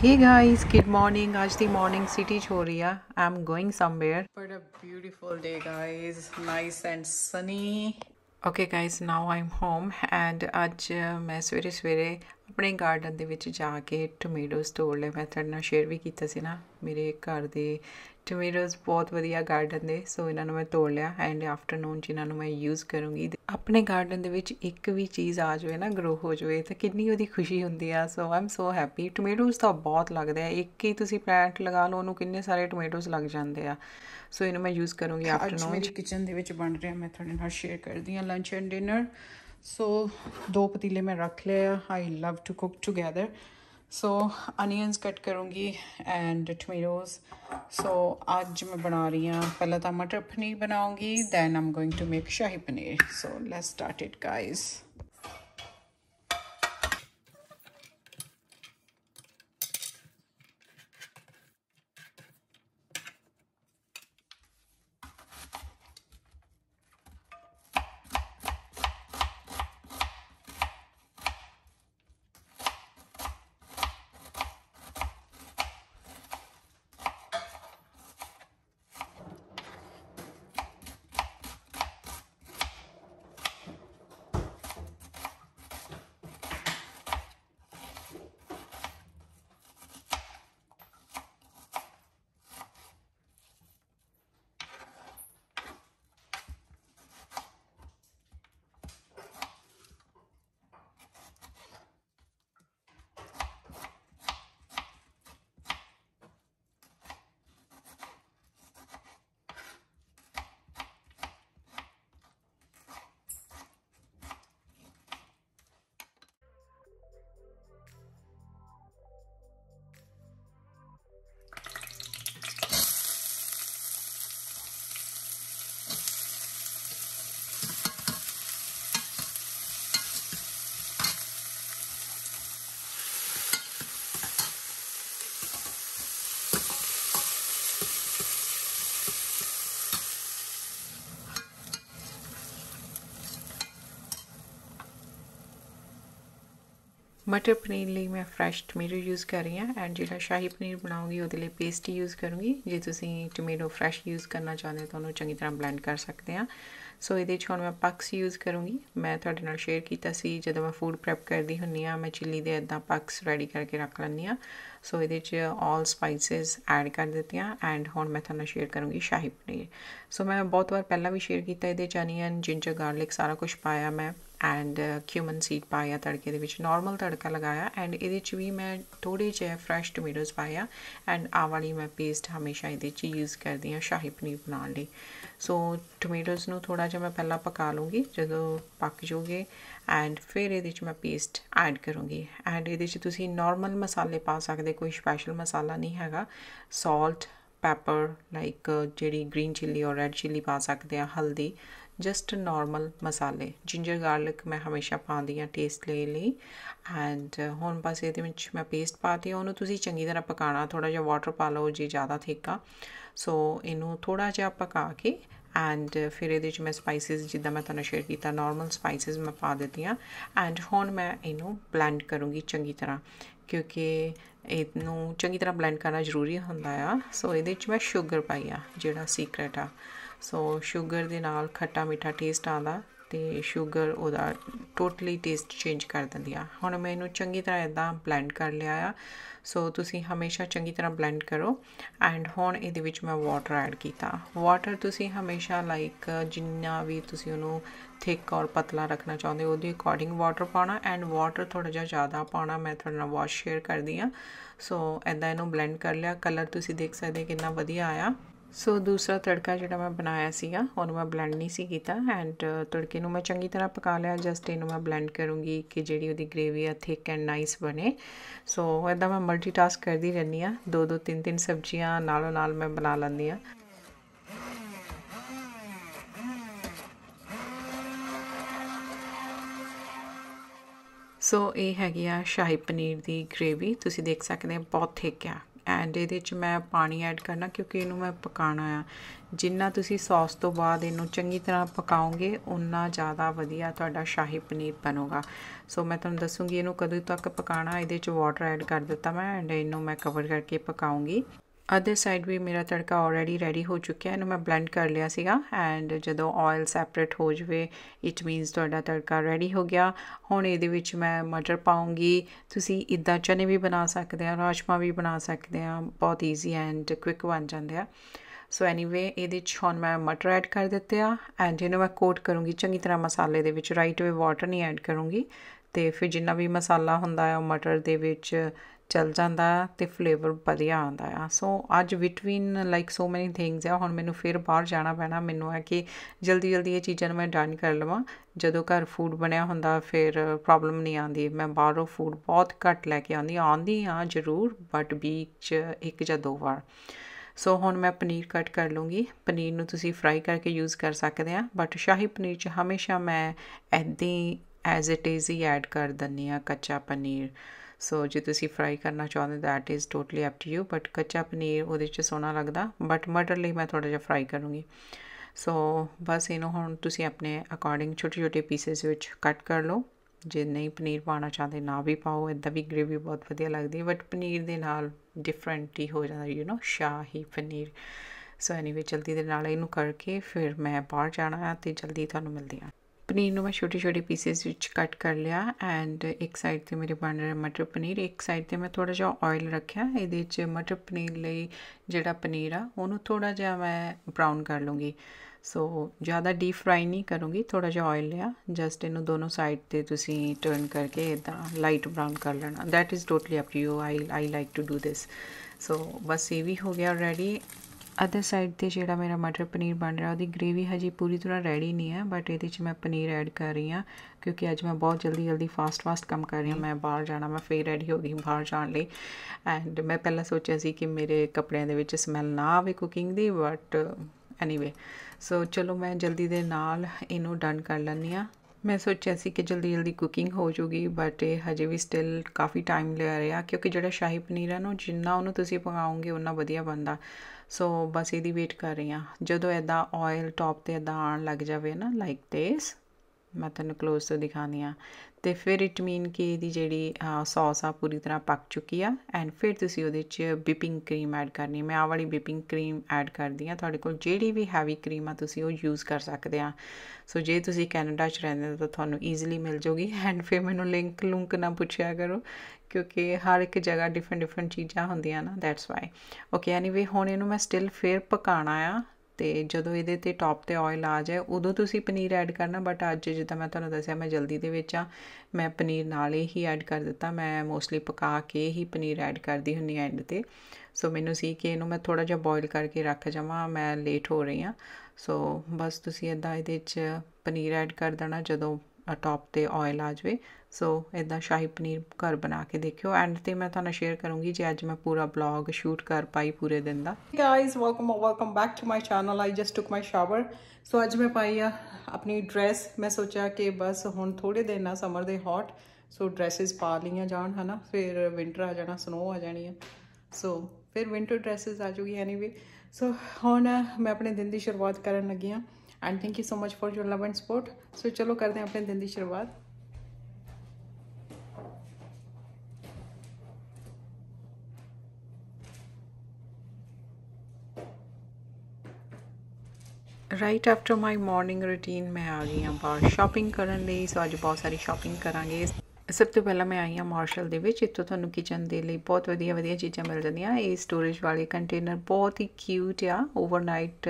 Hey guys, good morning. ਅੱਜ ਦੀ morning city ਚ ਹੋ ਰਹੀ ਆ I'm going somewhere. But a beautiful day guys. Nice and sunny. Okay guys, now I'm home and ਅੱਜ ਮੈਂ ਸਵੇਰੇ ਸਵੇਰੇ ਆਪਣੇ ਗਾਰਡਨ ਦੇ ਵਿੱਚ ਜਾ ਕੇ ਟੋਮੇਟੋਸ ਤੋੜ ਲਏ ਮੈਂ ਤੁਹਾਡੇ ਨਾਲ ਸ਼ੇਅਰ ਵੀ ਕੀਤਾ ਸੀ ਨਾ ਮੇਰੇ ਘਰ ਦੇ ਟੋਮੇਟੋਸ ਬਹੁਤ ਵਧੀਆ ਗਾਰਡਨ ਦੇ ਸੋ ਇਹਨਾਂ ਨੂੰ ਮੈਂ ਤੋੜ ਲਿਆ ਐਂਡ ਆਫਟਰਨੂਨ ਚ ਇਹਨਾਂ ਨੂੰ ਮੈਂ ਯੂਜ਼ ਕਰੂੰਗੀ ਆਪਣੇ ਗਾਰਡਨ ਦੇ ਵਿੱਚ ਇੱਕ ਵੀ ਚੀਜ਼ ਆ ਜਾਵੇ ਨਾ ਗਰੋ ਹੋ ਜਾਵੇ ਤਾਂ ਕਿੰਨੀ ਉਹਦੀ ਖੁਸ਼ੀ ਹੁੰਦੀ ਆ ਸੋ ਆਮ ਸੋ ਹੈਪੀ ਟੋਮੇਟੋਸ ਤਾਂ ਬਹੁਤ ਲੱਗਦੇ ਆ ਇੱਕ ਹੀ ਤੁਸੀਂ ਪਲਾਂਟ ਲਗਾ ਲਓ ਉਹਨੂੰ ਕਿੰਨੇ ਸਾਰੇ ਟੋਮੇਟੋਸ ਲੱਗ ਜਾਂਦੇ ਆ ਸੋ ਇਹਨੂੰ ਮੈਂ ਯੂਜ਼ ਕਰੂੰਗੀ ਆਫਟਰਨੂਨ ਮੇਰੀ ਕਿਚਨ ਦੇ ਵਿੱਚ ਬਣ ਰਿਹਾ ਮੈਂ ਤੁਹਾਡੇ ਨਾਲ ਸ਼ੇਅਰ ਕਰਦੀ ਹਾਂ ਲੰਚ ਐਂਡ ਡਿਨਰ ਸੋ ਦੋ ਪਤੀਲੇ ਮੈਂ ਰੱਖ ਲਿਆ I love to cook together so onions cut ਕਰੂੰਗੀ ਐਂਡ ਟੋਮੇਟੋਸ ਸੋ ਅੱਜ ਮੈਂ ਬਣਾ ਰਹੀ ਹਾਂ ਪਹਿਲਾਂ ਤਾਂ matar paneer ਬਣਾਉਂਗੀ then I'm going to make shahi paneer so let's start it guys matar paneer ਲਈ ਮੈਂ ਫਰੈਸ਼ ਟਮੇਟੋ ਯੂਜ਼ ਕਰ ਰਹੀ ਹਾਂ ਐਂਡ ਜਿਹੜਾ ਸ਼ਾਹੀ ਪਨੀਰ ਬਣਾਉਂਗੀ ਉਹਦੇ ਲਈ ਪੇਸਟ ਯੂਜ਼ ਕਰੂੰਗੀ। ਜੇ ਤੁਸੀਂ ਟਮੇਟੋ ਫਰੈਸ਼ ਯੂਜ਼ ਕਰਨਾ ਚਾਹੁੰਦੇ ਹੋ ਤਾਂ ਉਹਨੂੰ ਚੰਗੀ ਤਰ੍ਹਾਂ ਬਲੈਂਡ ਕਰ ਸਕਦੇ ਆ ਸੋ ਇਹਦੇ 'ਚ ਹੁਣ ਮੈਂ ਪਕਸ ਯੂਜ਼ ਕਰੂੰਗੀ। ਮੈਂ ਤੁਹਾਡੇ ਨਾਲ ਸ਼ੇਅਰ ਕੀਤਾ ਸੀ, ਜਦੋਂ ਮੈਂ ਫੂਡ ਪ੍ਰੈਪ ਕਰਦੀ ਹੁੰਨੀ ਆ ਮੈਂ ਚਿੱਲੀ ਦੇ ਇਦਾਂ ਪਕਸ ਰੈਡੀ ਕਰਕੇ ਰੱਖ ਲੈਂਦੀ ਆ ਸੋ ਇਹਦੇ 'ਚ ਆਲ ਸਪਾਈਸਸ ਐਡ ਕਰ ਦਿੱਤੀਆਂ ਐਂਡ ਹੁਣ ਮੈਂ ਤੁਹਾਨੂੰ ਸ਼ੇਅਰ ਕਰੂੰਗੀ ਸ਼ਾਹੀ ਪਨੀਰ। ਸੋ ਮੈਂ ਬਹੁਤ ਵਾਰ ਪਹਿਲਾਂ ਵੀ ਸ਼ੇਅਰ ਕੀਤਾ ਇਹਦੇ 'ਚ ਅਨੀਅਨ ਜਿੰਜਰ ਗਾਰਲਿਕ ਸਾਰਾ ਕੁਝ ਪਾਇਆ ਮੈਂ। ਐਂਡ ਕਿਊਮਨ ਸੀਡ ਪਾਇਆ, ਤੜਕੇ ਦੇ ਵਿੱਚ ਨਾਰਮਲ ਤੜਕਾ ਲਗਾਇਆ ਐਂਡ ਇਹਦੇ 'ਚ ਵੀ ਮੈਂ ਥੋੜੇ ਜਿਹੇ ਫਰੈਸ਼ ਟੋਮੇਟੋਸ ਪਾਇਆ ਐਂਡ ਆ ਵਾਲੀ ਮੈਂ ਪੇਸਟ ਹਮੇਸ਼ਾ ਇਹਦੇ 'ਚ ਯੂਜ਼ ਕਰਦੀ ਹਾਂ, ਸ਼ਾਹੀ ਪਨੀਰ ਬਣਾਉਣ ਲਈ। ਸੋ ਟੋਮੇਟੋਸ ਨੂੰ ਥੋੜਾ ਜਿਹਾ ਮੈਂ ਪਹਿਲਾਂ ਪਕਾ ਲੂੰਗੀ ਜਦੋਂ ਪੱਕ ਜੂਗੇ ਐਂਡ ਫਿਰ ਇਹਦੇ 'ਚ ਮੈਂ ਪੇਸਟ ਐਡ ਕਰੂੰਗੀ। ਐਂਡ ਇਹਦੇ 'ਚ ਤੁਸੀਂ ਨਾਰਮਲ ਮਸਾਲੇ ਪਾ ਸਕਦੇ, ਕੋਈ ਸਪੈਸ਼ਲ ਮਸਾਲਾ ਨਹੀਂ ਹੈਗਾ। ਸਾਲਟ ਪੈਪਰ ਲਾਈਕ ਜਿਹੜੀ ਗ੍ਰੀਨ ਚਿੱਲੀ ਔਰ ਰੈੱਡ ਚਿੱਲੀ ਪਾ ਸਕਦੇ ਆ ਹਲਦੀ। ਜਸਟ ਨਾਰਮਲ ਮਸਾਲੇ ਜਿੰਜਰ ਗਾਰਲਿਕ ਮੈਂ ਹਮੇਸ਼ਾ ਪਾਉਂਦੀ ਆ ਟੇਸਟ ਲਈ। ਲਈ ਐਂਡ ਹੁਣ ਬਸ ਇਹਦੇ ਵਿੱਚ ਮੈਂ ਪੇਸਟ ਪਾਤੀ, ਉਹਨੂੰ ਤੁਸੀਂ ਚੰਗੀ ਤਰ੍ਹਾਂ ਪਕਾਣਾ ਥੋੜਾ ਜਿਹਾ ਵਾਟਰ ਪਾ ਲਓ ਜੇ ਜ਼ਿਆਦਾ ਥਿੱਕਾ। ਸੋ ਇਹਨੂੰ ਥੋੜਾ ਜਿਹਾ ਪਕਾ ਕੇ ਐਂਡ ਫਿਰ ਇਹਦੇ ਵਿੱਚ ਮੈਂ ਸਪਾਈਸਿਸ ਜਿੱਦਾਂ ਮੈਂ ਤੁਹਾਨੂੰ ਸ਼ੇਅਰ ਕੀਤਾ ਨਾਰਮਲ ਸਪਾਈਸਿਸ ਮੈਂ ਪਾ ਦਿੱਤੀਆਂ। ਐਂਡ ਹੁਣ ਮੈਂ ਇਹਨੂੰ ਬਲੈਂਡ ਕਰੂੰਗੀ ਚੰਗੀ ਤਰ੍ਹਾਂ, ਕਿਉਂਕਿ ਇਹਨੂੰ ਚੰਗੀ ਤਰ੍ਹਾਂ ਬਲੈਂਡ ਕਰਨਾ ਜ਼ਰੂਰੀ ਹੁੰਦਾ ਆ। ਸੋ ਇਹਦੇ ਵਿੱਚ ਮੈਂ ਸ਼ੂਗਰ ਪਾਈ ਆ, ਜਿਹੜਾ ਸੀਕ੍ਰੇਟ ਆ। ਸੋ ਸ਼ੂਗਰ ਦੇ ਨਾਲ ਖੱਟਾ ਮਿੱਠਾ ਟੇਸਟ ਆਉਂਦਾ ਤੇ ਸ਼ੂਗਰ ਉਹਦਾ ਟੋਟਲੀ ਟੇਸਟ ਚੇਂਜ ਕਰ ਦਿੰਦੀ ਆ। ਹੁਣ ਮੈਂ ਇਹਨੂੰ ਚੰਗੀ ਤਰ੍ਹਾਂ ਇਦਾਂ ਬਲੈਂਡ ਕਰ ਲਿਆ ਆ। ਸੋ ਤੁਸੀਂ ਹਮੇਸ਼ਾ ਚੰਗੀ ਤਰ੍ਹਾਂ ਬਲੈਂਡ ਕਰੋ ਐਂਡ ਹੁਣ ਇਹਦੇ ਵਿੱਚ ਮੈਂ ਵਾਟਰ ਐਡ ਕੀਤਾ। ਵਾਟਰ ਤੁਸੀਂ ਹਮੇਸ਼ਾ ਲਾਈਕ ਜਿੰਨਾ ਵੀ ਤੁਸੀਂ ਉਹਨੂੰ ਥਿਕ ਔਰ ਪਤਲਾ ਰੱਖਣਾ ਚਾਹੁੰਦੇ ਹੋ, ਉਹਦੇ ਅਕੋਰਡਿੰਗ ਵਾਟਰ ਪਾਉਣਾ ਐਂਡ ਵਾਟਰ ਥੋੜਾ ਜਿਹਾ ਜ਼ਿਆਦਾ ਪਾਉਣਾ ਮੈਂ ਤੁਹਾਡੇ ਨਾਲ ਵਾਸ਼ ਸ਼ੇਅਰ ਕਰਦੀ ਆ। ਸੋ ਐਦਾਂ ਇਹਨੂੰ ਬਲੈਂਡ ਕਰ ਲਿਆ। ਕਲਰ ਤੁਸੀਂ ਦੇਖ ਸਕਦੇ ਕਿੰਨਾ ਵਧੀਆ ਆਇਆ। ਸੋ ਦੂਸਰਾ ਤੜਕਾ ਜਿਹੜਾ ਮੈਂ ਬਣਾਇਆ ਸੀਗਾ ਉਹਨੂੰ ਮੈਂ ਬਲੈਂਡ ਨਹੀਂ ਸੀ ਕੀਤਾ ਐਂਡ ਤੜਕੇ ਨੂੰ ਮੈਂ ਚੰਗੀ ਤਰ੍ਹਾਂ ਪਕਾ ਲਿਆ ਜਸਟ ਇਹਨੂੰ ਮੈਂ ਬਲੈਂਡ ਕਰੂੰਗੀ ਕਿ ਜਿਹੜੀ ਉਹਦੀ ਗ੍ਰੇਵੀ ਆ ਥਿਕ ਐਂਡ ਨਾਈਸ ਬਣੇ ਸੋ ਇਦਾਂ ਮੈਂ ਮਲਟੀਟਾਸਕ ਕਰਦੀ ਰਹਿੰਦੀ ਆ ਦੋ ਦੋ, ਤਿੰਨ ਤਿੰਨ ਸਬਜ਼ੀਆਂ ਨਾਲੋਂ ਨਾਲ ਮੈਂ ਬਣਾ ਲੈਂਦੀ ਆ ਸੋ ਇਹ ਹੈਗੀ ਆ ਸ਼ਾਹੀ ਪਨੀਰ ਦੀ ਗ੍ਰੇਵੀ ਤੁਸੀਂ ਦੇਖ ਸਕਦੇ ਹੋ, ਬਹੁਤ ਥਿਕ ਆ। ਐਂਡ ਇਹਦੇ 'ਚ ਮੈਂ ਪਾਣੀ ਐਡ ਕਰਨਾ ਕਿਉਂਕਿ ਇਹਨੂੰ ਮੈਂ ਪਕਾਉਣਾ ਆ। ਜਿੰਨਾ ਤੁਸੀਂ ਸੌਸ ਤੋਂ ਬਾਅਦ ਇਹਨੂੰ ਚੰਗੀ ਤਰ੍ਹਾਂ ਪਕਾਓਗੇ ਉਨਾ ਜ਼ਿਆਦਾ ਵਧੀਆ ਤੁਹਾਡਾ ਸ਼ਾਹੀ ਪਨੀਰ ਬਣੂਗਾ। ਸੋ ਮੈਂ ਤੁਹਾਨੂੰ ਦੱਸੂਗੀ ਇਹਨੂੰ ਕਦੋਂ ਤੱਕ ਪਕਾਉਣਾ, ਇਹਦੇ 'ਚ ਵਾਟਰ ਐਡ ਕਰ ਦਿੱਤਾ ਮੈਂ ਐਂਡ ਇਹਨੂੰ ਮੈਂ ਕਵਰ ਕਰਕੇ ਪਕਾਉਂਗੀ। ਅਦਰ ਸਾਈਡ ਵੀ ਮੇਰਾ ਤੜਕਾ ਆਲਰੇਡੀ ਰੈਡੀ ਹੋ ਚੁੱਕਿਆ ਇਹਨੂੰ ਮੈਂ ਬਲੈਂਡ ਕਰ ਲਿਆ ਸੀਗਾ ਐਂਡ ਜਦੋਂ ਆਇਲ ਸੈਪਰੇਟ ਹੋ ਜਵੇ ਇਟ ਮੀਨਸ ਤੁਹਾਡਾ ਤੜਕਾ ਰੈਡੀ ਹੋ ਗਿਆ। ਹੁਣ ਇਹਦੇ ਵਿੱਚ ਮੈਂ ਮਟਰ ਪਾਉਂਗੀ। ਤੁਸੀਂ ਇਦਾਂ ਚਨੇ ਵੀ ਬਣਾ ਸਕਦੇ ਆ ਰਾਜਮਾ ਵੀ ਬਣਾ ਸਕਦੇ ਆ, ਬਹੁਤ ਈਜ਼ੀ ਐਂਡ ਕੁਇਕ ਬਣ ਜਾਂਦੇ ਆ। ਸੋ ਐਨੀਵੇ ਇਹਦੇ ਚ ਹੁਣ ਮੈਂ ਮਟਰ ਐਡ ਕਰ ਦਿੱਤੇ ਆ ਐਂਡ ਇਹਨੂੰ ਮੈਂ ਕੋਟ ਕਰੂੰਗੀ, ਚੰਗੀ ਤਰ੍ਹਾਂ ਮਸਾਲੇ ਦੇ ਵਿੱਚ ਰਾਈਟ ਵੇ ਵਾਟਰ ਨਹੀਂ ਐਡ ਕਰੂੰਗੀ। ਤੇ ਫਿਰ ਜਿੰਨਾ ਵੀ ਮਸਾਲਾ ਹੁੰਦਾ ਹੈ ਉਹ ਮਟਰ ਦੇ ਵਿੱਚ ਚੱਲ ਜਾਂਦਾ ਤੇ ਫਲੇਵਰ ਵਧੀਆ ਆਉਂਦਾ ਆ। ਸੋ ਅੱਜ between like so many things ਆ, ਹੁਣ ਮੈਨੂੰ ਫਿਰ ਬਾਹਰ ਜਾਣਾ ਪੈਣਾ। ਮੈਨੂੰ ਹੈ ਕਿ ਜਲਦੀ ਜਲਦੀ ਇਹ ਚੀਜ਼ਾਂ ਨੂੰ ਮੈਂ ਡਨ ਕਰ ਲਵਾਂ। ਜਦੋਂ ਘਰ ਫੂਡ ਬਣਿਆ ਹੁੰਦਾ, ਫਿਰ ਪ੍ਰੋਬਲਮ ਨਹੀਂ ਆਉਂਦੀ। ਮੈਂ ਬਾਹਰੋਂ ਫੂਡ ਬਹੁਤ ਘੱਟ ਲੈ ਕੇ ਆਉਂਦੀ। ਆਉਂਦੀ ਆ ਜ਼ਰੂਰ ਬਟ ਵੀਕ 'ਚ ਇੱਕ ਜਾਂ ਦੋ ਵਾਰ। ਸੋ ਹੁਣ ਮੈਂ ਪਨੀਰ ਕੱਟ ਕਰ ਲੂੰਗੀ। ਪਨੀਰ ਨੂੰ ਤੁਸੀਂ ਫਰਾਈ ਕਰਕੇ ਯੂਜ਼ ਕਰ ਸਕਦੇ ਆ। ਬਟ ਸ਼ਾਹੀ ਪਨੀਰ 'ਚ ਹਮੇਸ਼ਾ ਮੈਂ ਐਦਾਂ ਐਜ਼ ਇਟ ਇਜ਼ ਹੀ ਐਡ ਕਰ ਦਿੰਨੀ ਆ ਕੱਚਾ ਪਨੀਰ। ਸੋ ਜੇ ਤੁਸੀਂ ਫਰਾਈ ਕਰਨਾ ਚਾਹੁੰਦੇ that is totally up to you but ਕੱਚਾ ਪਨੀਰ ਉਹਦੇ 'ਚ ਸੋਹਣਾ ਲੱਗਦਾ ਬਟ ਮਟਰ ਲਈ ਮੈਂ ਥੋੜਾ ਜਿਹਾ ਫਰਾਈ ਕਰੂੰਗੀ। ਸੋ ਬਸ ਇਹਨੂੰ ਹੁਣ ਤੁਸੀਂ ਆਪਣੇ ਅਕੋਰਡਿੰਗ ਛੋਟੇ ਛੋਟੇ ਪੀਸਸ ਵਿੱਚ ਕੱਟ ਕਰ ਲਓ। ਜੇ ਨਹੀਂ ਪਨੀਰ ਪਾਉਣਾ ਚਾਹਦੇ, ਨਾ ਵੀ ਪਾਓ। ਇਦਾਂ ਵੀ ਗ੍ਰੇਵੀ ਬਹੁਤ ਵਧੀਆ ਲੱਗਦੀ ਹੈ ਬਟ ਪਨੀਰ ਦੇ ਨਾਲ ਡਿਫਰੈਂਟ ਹੀ ਹੋ ਜਾਂਦਾ you know shahi paneer. So anyway ਜਲਦੀ ਦੇ ਨਾਲ ਇਹਨੂੰ ਕਰਕੇ ਫਿਰ ਮੈਂ ਬਾਹਰ ਜਾਣਾ ਹੈ ਤੇ ਜਲਦੀ ਤੁਹਾਨੂੰ ਮਿਲਦੀ ਹਾਂ। ਪਨੀਰ ਨੂੰ ਮੈਂ ਛੋਟੇ ਛੋਟੇ ਪੀਸਸ ਵਿੱਚ ਕੱਟ ਕਰ ਲਿਆ ਐਂਡ ਇੱਕ ਸਾਈਡ ਤੇ ਮੇਰੇ ਬਣ ਰਿਹਾ ਮਟਰ ਪਨੀਰ, ਇੱਕ ਸਾਈਡ ਤੇ ਮੈਂ ਥੋੜਾ ਜਿਹਾ ਆਇਲ ਰੱਖਿਆ। ਇਹਦੇ ਵਿੱਚ ਮਟਰ ਪਨੀਰ ਲਈ ਜਿਹੜਾ ਪਨੀਰ ਆ, ਉਹਨੂੰ ਥੋੜਾ ਜਿਹਾ ਮੈਂ ਬਰਾਊਨ ਕਰ ਲੂੰਗੀ। ਸੋ ਜ਼ਿਆਦਾ ਡੀਪ ਫਰਾਈ ਨਹੀਂ ਕਰੂੰਗੀ ਥੋੜਾ ਜਿਹਾ ਆਇਲ ਲਿਆ। ਜਸਟ ਇਹਨੂੰ ਦੋਨੋਂ ਸਾਈਡ ਤੇ ਤੁਸੀਂ ਟਰਨ ਕਰਕੇ ਇਦਾਂ ਲਾਈਟ ਬਰਾਊਨ ਕਰ ਲੈਣਾ। That is totally up to you I I like to do this so ਬਸ ਇਹ ਵੀ ਹੋ ਗਿਆ ਰੈਡੀ ਅਦਰ ਸਾਈਡ ਤੇ ਜਿਹੜਾ ਮੇਰਾ ਮਟਰ ਪਨੀਰ ਬਣ ਰਿਹਾ, ਉਹਦੀ ਗ੍ਰੇਵੀ ਹਜੇ ਪੂਰੀ ਤਰ੍ਹਾਂ ਰੈਡੀ ਨਹੀਂ ਹੈ ਬਟ ਇਹਦੇ 'ਚ ਮੈਂ ਪਨੀਰ ਐਡ ਕਰ ਰਹੀ ਹਾਂ, ਕਿਉਂਕਿ ਅੱਜ ਮੈਂ ਬਹੁਤ ਜਲਦੀ ਜਲਦੀ ਫਾਸਟ ਫਾਸਟ ਕੰਮ ਕਰ ਰਹੀ ਹਾਂ। ਮੈਂ ਬਾਹਰ ਜਾਣਾ, ਮੈਂ ਫੇਰ ਰੈਡੀ ਹੋ ਗਈ ਬਾਹਰ ਜਾਣ ਲਈ। ਐਂਡ ਮੈਂ ਪਹਿਲਾਂ ਸੋਚਿਆ ਸੀ ਕਿ ਮੇਰੇ ਕੱਪੜਿਆਂ ਦੇ ਵਿੱਚ ਸਮੈਲ ਨਾ ਆਵੇ ਕੁਕਿੰਗ ਦੀ ਬਟ ਐਨੀਵੇ ਸੋ ਚਲੋ ਮੈਂ ਜਲਦੀ ਦੇ ਨਾਲ ਇਹਨੂੰ ਡਨ ਕਰ ਲੈਂਦੀ ਆ ਮੈਂ ਸੋਚਿਆ ਸੀ ਕਿ ਜਲਦੀ ਜਲਦੀ ਕੁਕਿੰਗ ਹੋ ਜੂਗੀ ਬਟ ਇਹ ਹਜੇ ਵੀ ਸਟਿਲ ਕਾਫੀ ਟਾਈਮ ਲੈ ਰਿਹਾ, ਕਿਉਂਕਿ ਜਿਹੜਾ ਸ਼ਾਹੀ ਪਨੀਰ ਹੈ ਨਾ ਜਿੰਨਾ ਉਹਨੂੰ ਤੁਸੀਂ ਪਕਾਓਗੇ ਉਨਾ ਵਧੀਆ ਬਣਦਾ। ਸੋ ਬਸ ਇਹਦੀ ਵੇਟ ਕਰ ਰਹੀ ਹਾਂ। ਜਦੋਂ ਐਦਾਂ ਆਇਲ ਟੌਪ ਤੇ ਐਦਾਂ ਆਣ ਲੱਗ ਜਾਵੇ ਨਾ ਲਾਈਕ ਦਿਸ ਮੈਂ ਤੁਹਾਨੂੰ ক্লোਜ਼ ਤੋਂ ਦਿਖਾਉਂਦੀ ਆ ਤੇ ਫਿਰ ਇਟ ਮੀਨ ਕਿ ਇਹਦੀ ਜਿਹੜੀ ਸੌਸ ਆ ਪੂਰੀ ਤਰ੍ਹਾਂ ਪੱਕ ਚੁੱਕੀ ਆ। ਐਂਡ ਫਿਰ ਤੁਸੀਂ ਉਹਦੇ 'ਚ ਵਿਪਿੰਗ ਕਰੀਮ ਐਡ ਕਰਨੀ। ਮੈਂ ਆ ਵਾਲੀ ਵਿਪਿੰਗ ਕਰੀਮ ਐਡ ਕਰਦੀ ਆ ਤੁਹਾਡੇ ਕੋਲ ਜਿਹੜੀ ਵੀ ਹੈਵੀ ਕਰੀਮ ਆ ਤੁਸੀਂ ਉਹ ਯੂਜ਼ ਕਰ ਸਕਦੇ ਆ। ਸੋ ਜੇ ਤੁਸੀਂ ਕੈਨੇਡਾ 'ਚ ਰਹਿੰਦੇ ਹੋ ਤਾਂ ਤੁਹਾਨੂੰ ਈਜ਼ੀਲੀ ਮਿਲ ਜਾਊਗੀ ਐਂਡ ਫਿਰ ਮੈਨੂੰ ਲਿੰਕ ਲੁੰਕ ਨਾ ਪੁੱਛਿਆ ਕਰੋ, ਕਿਉਂਕਿ ਹਰ ਇੱਕ ਜਗ੍ਹਾ ਡਿਫਰੈਂਟ ਡਿਫਰੈਂਟ ਚੀਜ਼ਾਂ ਹੁੰਦੀਆਂ ਨਾ ਦੈਟਸ ਵਾਈ ਓਕੇ ਐਨੀਵੇ ਹੁਣ ਇਹਨੂੰ ਮੈਂ ਸਟਿਲ ਫੇਰ ਪਕਾਣਾ ਆ। ਤੇ ਜਦੋਂ ਇਹਦੇ ਤੇ ਟੌਪ ਤੇ ਆਇਲ ਆ ਜਾਏ, ਉਦੋਂ ਤੁਸੀਂ ਪਨੀਰ ਐਡ ਕਰਨਾ ਬਟ ਅੱਜ ਜਿੱਦਾਂ ਮੈਂ ਤੁਹਾਨੂੰ ਦੱਸਿਆ, ਮੈਂ ਜਲਦੀ ਦੇ ਵਿੱਚ ਆ, ਮੈਂ ਪਨੀਰ ਨਾਲੇ ਹੀ ਐਡ ਕਰ ਦਿੱਤਾ, ਮੈਂ ਮੋਸਟਲੀ ਪਕਾ ਕੇ ਹੀ ਪਨੀਰ ਐਡ ਕਰਦੀ ਹੁੰਨੀ ਐਂਡ ਤੇ। ਸੋ ਮੈਨੂੰ ਸੀ ਕਿ ਇਹਨੂੰ ਮੈਂ ਥੋੜਾ ਜਿਹਾ ਬੋਇਲ ਕਰਕੇ ਰੱਖ ਜਾਵਾਂ, ਮੈਂ ਲੇਟ ਹੋ ਰਹੀ ਆ ਸੋ ਬਸ ਤੁਸੀਂ ਇਦਾਂ ਇਹਦੇ ਵਿੱਚ ਪਨੀਰ ਐਡ ਕਰ ਦੇਣਾ, ਜਦੋਂ ਟੌਪ ਤੇ ਆਇਲ ਆ ਜਾਵੇ। ਸੋ ਇਦਾਂ ਸ਼ਾਹੀ ਪਨੀਰ ਘਰ ਬਣਾ ਕੇ ਦੇਖਿਓ। ਐਂਡ ਤੇ ਮੈਂ ਤੁਹਾਨੂੰ ਸ਼ੇਅਰ ਕਰੂੰਗੀ ਜੇ ਅੱਜ ਮੈਂ ਪੂਰਾ ਬਲੌਗ ਸ਼ੂਟ ਕਰ ਪਾਈ ਪੂਰੇ ਦਿਨ ਦਾ। Guys welcome welcome back to my channel I just took my shower so ਅੱਜ ਮੈਂ ਪਾਈ ਆ ਆਪਣੀ ਡਰੈਸ ਮੈਂ ਸੋਚਿਆ ਕਿ ਬਸ ਹੁਣ ਥੋੜੇ ਦਿਨ ਆ ਸਮਰ ਦੇ ਹੌਟ ਸੋ ਡਰੈਸਸ ਪਾ ਲਈਆਂ ਜਾਣ, ਹਨਾ? ਫਿਰ ਵਿੰਟਰ ਆ ਜਾਣਾ ਸਨੋ ਆ ਜਾਣੀ ਆ। ਸੋ ਫਿਰ ਵਿੰਟਰ ਡਰੈਸਸ ਆ ਜੂਗੀ ਐਨੀਵੇ ਸੋ ਹੁਣ ਮੈਂ ਆਪਣੇ ਦਿਨ ਦੀ ਸ਼ੁਰੂਆਤ ਕਰਨ ਲੱਗੀ ਆ। And thank you so much for your love and support so ਚਲੋ ਕਰਦੇ ਹਾਂ ਆਪਣੇ ਦਿਨ ਦੀ ਸ਼ੁਰੂਆਤ right after my morning routine ਮੈਂ ਆ ਗਈ ਹਾਂ ਬਾਹਰ ਸ਼ਾਪਿੰਗ ਕਰਨ ਲਈ ਸੋ ਅੱਜ ਬਹੁਤ ਸਾਰੀ ਸ਼ਾਪਿੰਗ ਕਰਾਂਗੇ ਸਭ ਤੋਂ ਪਹਿਲਾਂ ਮੈਂ ਆਈ ਹਾਂ ਮਾਰਸ਼ਲ ਦੇ ਵਿੱਚ, ਇੱਥੋਂ ਤੁਹਾਨੂੰ ਕਿਚਨ ਦੇ ਲਈ ਬਹੁਤ ਵਧੀਆ ਵਧੀਆ ਚੀਜ਼ਾਂ ਮਿਲ ਜਾਂਦੀਆਂ। ਇਹ ਸਟੋਰੇਜ ਵਾਲੇ ਕੰਟੇਨਰ ਬਹੁਤ ਹੀ ਕਿਊਟ ਆ ਓਵਰਨਾਈਟ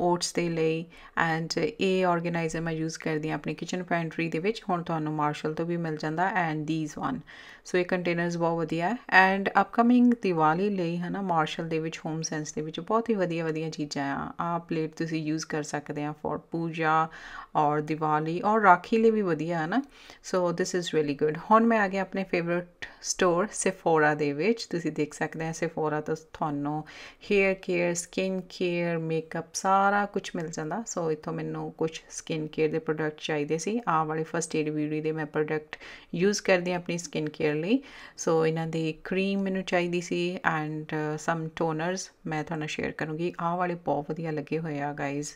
ਓਟਸ ਦੇ ਲਈ ਐਂਡ ਇਹ ਆਰਗੇਨਾਈਜ਼ਰ ਮੈਂ ਯੂਜ਼ ਕਰਦੀ ਹਾਂ ਆਪਣੀ ਕਿਚਨ ਪੈਂਟਰੀ ਦੇ ਵਿੱਚ। ਹੁਣ ਤੁਹਾਨੂੰ ਮਾਰਸ਼ਲ ਤੋਂ ਵੀ ਮਿਲ ਜਾਂਦਾ ਐਂਡ ਥੀਸ ਵਨ ਸੋ ਇਹ ਕੰਟੇਨਰਸ ਬਹੁਤ ਵਧੀਆ ਹੈ। ਐਂਡ ਅਪਕਮਿੰਗ ਦੀਵਾਲੀ ਲਈ ਹੈ ਨਾ ਮਾਰਸ਼ਲ ਦੇ ਵਿੱਚ ਹੋਮ ਸੈਂਸ ਦੇ ਵਿੱਚ ਬਹੁਤ ਹੀ ਵਧੀਆ ਵਧੀਆ ਚੀਜ਼ਾਂ ਆ। ਆ ਪਲੇਟ ਤੁਸੀਂ ਯੂਜ਼ ਕਰ ਸਕਦੇ ਆ ਫॉर ਪੂਜਾ ਔਰ ਦੀਵਾਲੀ ਔਰ ਰਾਖੀ ਲਈ ਵੀ ਵਧੀਆ ਹੈ ਨਾ so this is really good ਹੁਣ ਮੈਂ ਆ ਗਿਆ ਆਪਣੇ ਫੇਵਰਿਟ ਸਟੋਰ ਸੇਫੋਰਾ ਦੇ ਵਿੱਚ। ਤੁਸੀਂ ਦੇਖ ਸਕਦੇ ਆ ਸੇਫੋਰਾ ਤੋਂ ਤੁਹਾਨੂੰ hair care skin care makeup ਸਾਰਾ ਕੁਝ ਮਿਲ ਜਾਂਦਾ। ਸੋ ਇਥੋਂ ਮੈਨੂੰ ਕੁਝ ਸਕਿਨ ਕੇਅਰ ਦੇ ਪ੍ਰੋਡਕਟ ਚਾਹੀਦੇ ਸੀ। ਆਹ ਵਾਲੇ ਫਸਟ ਏਡ ਬਿਊਟੀ ਦੇ ਮੈਂ ਪ੍ਰੋਡਕਟ ਯੂਜ਼ ਕਰਦੀ ਆ ਆਪਣੀ ਸਕਿਨ ਕੇਅਰ ਲਈ ਸੋ ਇਹਨਾਂ ਦੀ ਕਰੀਮ ਮੈਨੂੰ ਚਾਹੀਦੀ ਸੀ ਐਂਡ ਸਮ ਟੋਨਰਸ ਮੈਂ ਤੁਹਾਨੂੰ ਸ਼ੇਅਰ ਕਰੂੰਗੀ। ਆਹ ਵਾਲੇ ਬਹੁਤ ਵਧੀਆ ਲੱਗੇ ਹੋਏ ਆ ਗਾਇਜ਼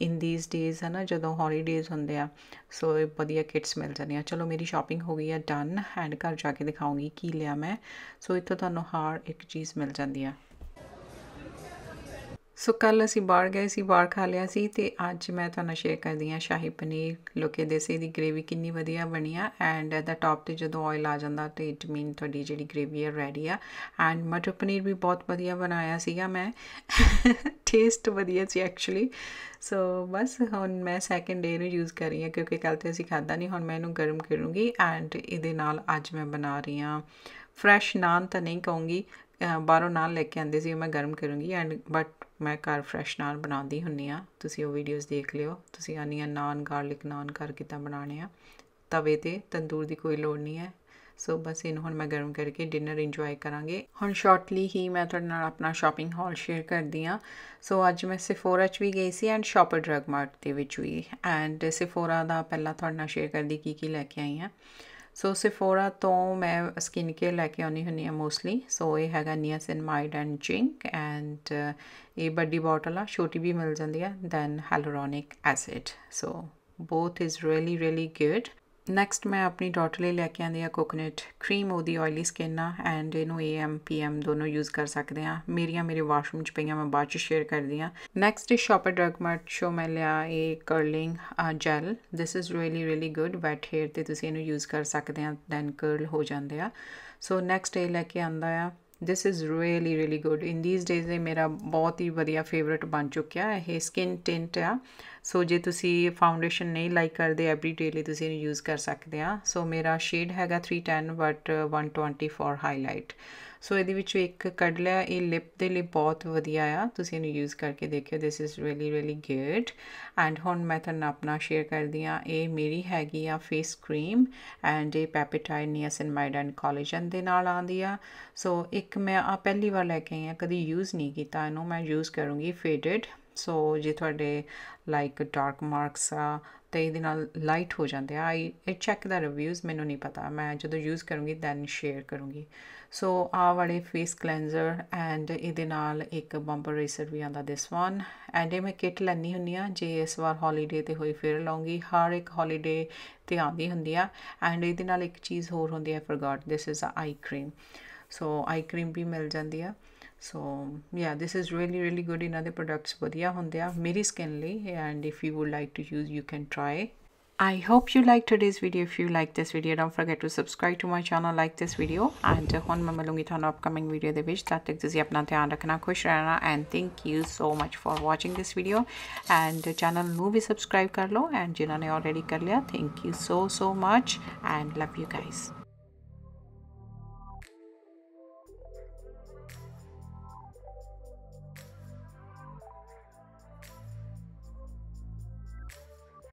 ਇਨ ਥੀਸ ਡੇਜ਼ ਹੈ ਨਾ ਜਦੋਂ ਹੌਲੀਡੇਜ਼ ਹੁੰਦੇ ਆ। ਸੋ ਇਹ ਵਧੀਆ ਕਿਟਸ ਮਿਲ ਜਾਂਦੀਆਂ। ਚਲੋ, ਮੇਰੀ ਸ਼ਾਪਿੰਗ ਹੋ ਗਈ ਆ ਡਨ ਐਂਡ ਘਰ ਜਾ ਕੇ ਦਿਖਾਉਂਗੀ ਕੀ ਲਿਆ ਮੈਂ। ਸੋ ਇੱਥੋਂ ਤੁਹਾਨੂੰ ਹਰ ਇੱਕ ਚੀਜ਼ ਮਿਲ ਜਾਂਦੀ ਆ। ਸੋ ਕੱਲ ਅਸੀਂ ਬਾਹਰ ਗਏ ਸੀ, ਬਾਹਰ ਖਾ ਲਿਆ ਸੀ ਤੇ ਅੱਜ ਮੈਂ ਤੁਹਾਨੂੰ ਸ਼ੇਅਰ ਕਰਦੀ ਹਾਂ ਸ਼ਾਹੀ ਪਨੀਰ, ਲੋਕੇ ਦੇਸੀ ਦੀ ਗ੍ਰੇਵੀ ਕਿੰਨੀ ਵਧੀਆ ਬਣੀ ਆ ਐਂਡ ਐਟ ਦਾ ਟਾਪ ਤੇ ਜਦੋਂ ਆਇਲ ਆ ਜਾਂਦਾ ਤੇ ਇਟ ਮੀਨ ਤੁਹਾਡੀ ਜਿਹੜੀ ਗ੍ਰੇਵੀ ਹੈ ਰੈਡੀ ਆ ਐਂਡ ਮਟਰ ਪਨੀਰ ਵੀ ਬਹੁਤ ਵਧੀਆ ਬਣਾਇਆ ਸੀਗਾ ਮੈਂ। ਟੇਸਟ ਵਧੀਆ ਸੀ ਐਕਚੁਅਲੀ ਸੋ ਬਸ ਹੁਣ ਮੈਂ ਸੈਕੰਡ ਡੇ ਨੂੰ ਯੂਜ਼ ਕਰ ਰਹੀ ਹਾਂ ਕਿਉਂਕਿ ਕੱਲ ਤੇ ਅਸੀਂ ਖਾਦਾ ਨਹੀਂ ਹੁਣ ਮੈਂ ਇਹਨੂੰ ਗਰਮ ਕਰੂੰਗੀ ਐਂਡ ਇਹਦੇ ਨਾਲ ਅੱਜ ਮੈਂ ਬਣਾ ਰਹੀ ਹਾਂ। ਫਰੈਸ਼ ਨਾਨ ਤਾਂ ਨਹੀਂ ਕਹੂੰਗੀ ਬਾਹਰੋਂ ਨਾਨ ਲੈ ਕੇ ਆਂਦੇ ਸੀ ਮੈਂ ਗਰਮ ਕਰੂੰਗੀ ਐਂਡ ਬਟ ਮੈਂ ਘਰ ਫਰੈਸ਼ ਨਾਨ ਬਣਾਉਂਦੀ ਹੁੰਨੀ ਆ ਤੁਸੀਂ ਉਹ ਵੀਡੀਓਜ਼ ਦੇਖ ਲਿਓ। ਤੁਸੀਂ ਆਨੀਆਂ ਨਾਨ ਗਾਰਲਿਕ ਨਾਨ ਘਰ ਕਿੱਦਾਂ ਬਣਾਉਣੇ ਆ। ਤਵੇ ਤੇ ਤੰਦੂਰ ਦੀ ਕੋਈ ਲੋੜ ਨਹੀਂ ਹੈ। ਸੋ ਬਸ ਇਹਨੂੰ ਹੁਣ ਮੈਂ ਗਰਮ ਕਰਕੇ ਡਿਨਰ ਇੰਜੋਏ ਕਰਾਂਗੇ। ਹੁਣ ਸ਼ਾਰਟਲੀ ਹੀ ਮੈਂ ਤੁਹਾਡੇ ਨਾਲ ਆਪਣਾ ਸ਼ਾਪਿੰਗ ਹਾਲ ਸ਼ੇਅਰ ਕਰਦੀ ਆ ਸੋ ਅੱਜ ਮੈਂ ਸਿਫੋਰਾ 'ਚ ਵੀ ਗਈ ਸੀ ਐਂਡ ਸ਼ਾਪਰ ਡਰਗ ਮਾਰਟ ਦੇ ਵਿੱਚ ਵੀ। ਐਂਡ ਸਿਫੋਰਾ ਦਾ ਪਹਿਲਾਂ ਤੁਹਾਡੇ ਨਾਲ ਸ਼ੇਅਰ ਕਰਦੀ ਕੀ ਕੀ ਲੈ ਕੇ ਆਈ ਆ ਸੋ ਸਿਫੋਰਾ ਤੋਂ ਮੈਂ ਸਕਿਨ ਕੇਅਰ ਲੈ ਕੇ ਆਉਣੀ ਹੁੰਨੀ ਆ ਮੋਸਟਲੀ ਸੋ ਇਹ ਹੈਗਾ ਨੀਆਸਿਨਮਾਈਡ ਐਂਡ ਜਿੰਕ ਐਂਡ ਇਹ ਵੱਡੀ ਬੋਟਲ ਆ, ਛੋਟੀ ਵੀ ਮਿਲ ਜਾਂਦੀ ਆ then hyaluronic acid so both is really really good next ਮੈਂ ਆਪਣੀ ਡਾਟਰ ਲਈ ਲੈ ਕੇ ਆਂਦੀ ਆ ਕੋਕੋਨਟ ਕਰੀਮ ਉਹਦੀ ਆਇਲੀ ਸਕਿਨ ਆ ਐਂਡ ਇਹਨੂੰ ਏਐਮ ਪੀਐਮ ਦੋਨੋਂ ਯੂਜ਼ ਕਰ ਸਕਦੇ ਆ ਮੇਰੀਆਂ ਮੇਰੇ ਵਾਸ਼ਰੂਮ ਚ ਪਈਆਂ ਮੈਂ ਬਾਅਦ ਚ ਸ਼ੇਅਰ ਕਰਦੀ ਆ ਨੈਕਸਟ ਇਸ ਸ਼ਾਪਰ ਡਰਗ ਮਾਰਟ ਸ਼ੋ ਮੈਂ ਲਿਆ ਇਹ curling gel this is really really good wet hair ਤੇ ਤੁਸੀਂ ਇਹਨੂੰ ਯੂਜ਼ ਕਰ ਸਕਦੇ ਆ ਦੈਨ ਕਰਲ ਹੋ ਜਾਂਦੇ ਆ। ਸੋ ਨੈਕਸਟ ਇਹ ਲੈ ਕੇ ਆਂਦਾ ਆ this is really really good in these days ਇਹ ਮੇਰਾ ਬਹੁਤ ਹੀ ਵਧੀਆ ਫੇਵਰਿਟ ਬਣ ਚੁੱਕਿਆ ਇਹ ਸਕਿਨ ਟਿੰਟ ਆ। ਸੋ ਜੇ ਤੁਸੀਂ ਫਾਊਂਡੇਸ਼ਨ ਨਹੀਂ ਲਾਈਕ ਕਰਦੇ ਐਵਰੀ ਡੇ ਲਈ ਤੁਸੀਂ ਇਹਨੂੰ ਯੂਜ਼ ਕਰ ਸਕਦੇ ਆ। ਸੋ ਮੇਰਾ ਸ਼ੇਡ ਹੈਗਾ 310 ਬਟ 120 ਫॉर ਹਾਈਲਾਈਟ ਸੋ ਇਹਦੇ ਵਿੱਚੋਂ ਇੱਕ ਕੱਢ ਲਿਆ। ਇਹ ਲਿਪ ਦੇ ਲਈ ਬਹੁਤ ਵਧੀਆ ਆ। ਤੁਸੀਂ ਇਹਨੂੰ ਯੂਜ਼ ਕਰਕੇ ਦੇਖਿਓ। This is really really good and ਹੁਣ ਮੈਂ ਤੁਹਾਨੂੰ ਆਪਣਾ ਸ਼ੇਅਰ ਕਰਦੀ ਆ ਇਹ ਮੇਰੀ ਹੈਗੀ ਆ ਫੇਸ ਕਰੀਮ ਐਂਡ ਇਹ ਪੈਪੇਟਾਈਡ ਨਿਆਸਿਨਮਾਈਡ ਐਂਡ ਕੋਲੇਜਨ ਦੇ ਨਾਲ ਆਂਦੀ ਆ। ਸੋ ਇੱਕ ਮੈਂ ਆ ਪਹਿਲੀ ਵਾਰ ਲੈ ਕੇ ਆਈ ਆ ਕਦੀ ਯੂਜ਼ ਨਹੀਂ ਕੀਤਾ ਇਹਨੂੰ। ਮੈਂ ਯੂਜ਼ ਕਰੂੰਗੀ ਫੇਡਡ ਸੋ ਜੇ ਤੁਹਾਡੇ ਲਾਈਕ ਡਾਰਕ ਮਾਰਕਸ ਆ ਤੇ ਇਹਦੇ ਨਾਲ ਲਾਈਟ ਹੋ ਜਾਂਦੇ ਆ। ਆਈ ਚੈੱਕ ਦਾ ਰਿਵਿਊਜ਼ ਮੈਨੂੰ ਨਹੀਂ ਪਤਾ। ਮੈਂ ਜਦੋਂ ਯੂਜ਼ ਕਰੂੰਗੀ ਦੈਨ ਸ਼ੇਅਰ ਕਰੂੰਗੀ। ਸੋ ਆ ਵਾਲੇ ਫੇਸ ਕਲੈਂਜ਼ਰ ਐਂਡ ਇਹਦੇ ਨਾਲ ਇੱਕ ਬੰਪਰ ਰੇਸਰ ਵੀ ਆਂਦਾ ਦਿਸ ਵਨ ਐਂਡ ਇਹ ਮੈਂ ਕਿਟ ਲੈਣੀ ਹੁੰਦੀ ਆ। ਜੇ ਇਸ ਵਾਰ ਹੌਲੀਡੇ ਤੇ ਹੋਈ, ਫਿਰ ਲਾਉਂਗੀ। ਹਰ ਇੱਕ ਹੌਲੀਡੇ ਤੇ ਆਂਦੀ ਹੁੰਦੀ ਆ। ਐਂਡ ਇਹਦੇ ਨਾਲ ਇੱਕ ਚੀਜ਼ ਹੋਰ ਹੁੰਦੀ ਹੈ forgot this is a eye cream so eye cream ਵੀ ਮਿਲ ਜਾਂਦੀ ਆ। So yeah this is really really good ਇਹਨਾਂ ਦੇ ਪ੍ਰੋਡਕਟਸ ਵਧੀਆ ਹੁੰਦੇ ਆ ਮੇਰੀ ਸਕਿਨ ਲਈ and if you would like to use you can try I hope you liked today's video. If you like this video, don't forget to subscribe to my channel, like this video. And ਹੁਣ ਮੈਂ ਮਿਲੂੰਗੀ ਤੁਹਾਨੂੰ upcoming video ਦੇ ਵਿੱਚ ਤਦ ਤੱਕ ਤੁਸੀਂ ਆਪਣਾ ਧਿਆਨ ਰੱਖਣਾ ਖੁਸ਼ ਰਹਿਣਾ and thank you so much for watching this video. And channel ਨੂੰ ਵੀ subscribe ਕਰ ਲਓ and ਜਿਨ੍ਹਾਂ ਨੇ already ਕਰ ਲਿਆ thank you so so much and love you guys.